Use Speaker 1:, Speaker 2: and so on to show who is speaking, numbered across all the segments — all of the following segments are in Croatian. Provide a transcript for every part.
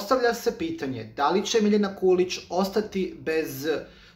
Speaker 1: postavlja se pitanje da li će Miljana Kulić ostati bez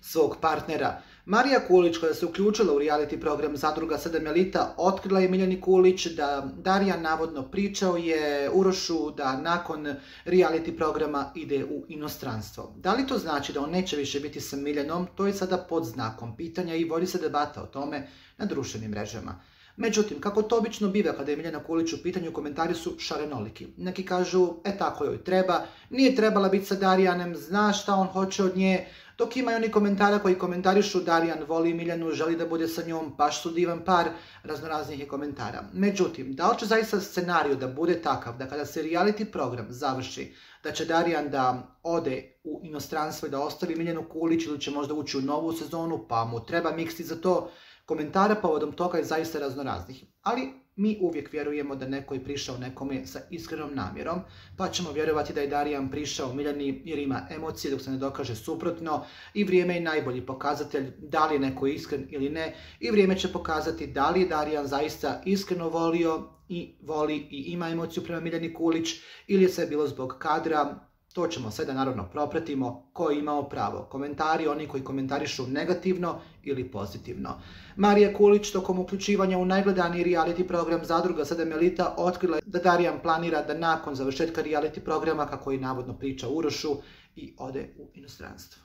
Speaker 1: svog partnera. Marija Kulić, koja se uključila u reality program Zadruga 7 Elita, otkrila je Miljani Kulić da Darija navodno pričao je Urošu da nakon reality programa ide u inostranstvo. Da li to znači da on neće više biti sa Miljanom, to je sada pod znakom pitanja i vodi se debata o tome na društvenim mrežama. Međutim, kako to obično biva kada je Miljana Kulić u pitanju, komentari su šarenoliki. Neki kažu, e tako joj treba, nije trebala biti sa Darijanem, zna šta on hoće od nje, dok ima i oni komentara koji komentarišu Darijan voli Miljanu, želi da bude sa njom, baš su divan par, raznoraznih je komentara. Međutim, da li će zaista scenariju da bude takav, da kada se reality program završi, da će Darijan da ode u inostranstvo i da ostavi Miljanu Kulić ili će možda ući u novu sezonu, pa mu treba miksti za to, Komentara povodom toga je zaista raznoraznih, ali mi uvijek vjerujemo da neko je prišao nekome sa iskrenom namjerom, pa ćemo vjerovati da je Darijan prišao Miljani jer ima emocije dok se ne dokaže suprotno i vrijeme je najbolji pokazatelj da li je neko iskren ili ne i vrijeme će pokazati da li je Darijan zaista iskreno volio i voli i ima emociju prema Miljani Kulić ili je sve bilo zbog kadra, to ćemo sve da naravno propratimo ko je imao pravo. Komentari, oni koji komentarišu negativno ili pozitivno. Marija Kulić tokom uključivanja u najgledaniji reality program Zadruga 7 Elita otkrila da Darijan planira da nakon završetka reality programa, kako i navodno priča Urošu, i ode u inostranstvo.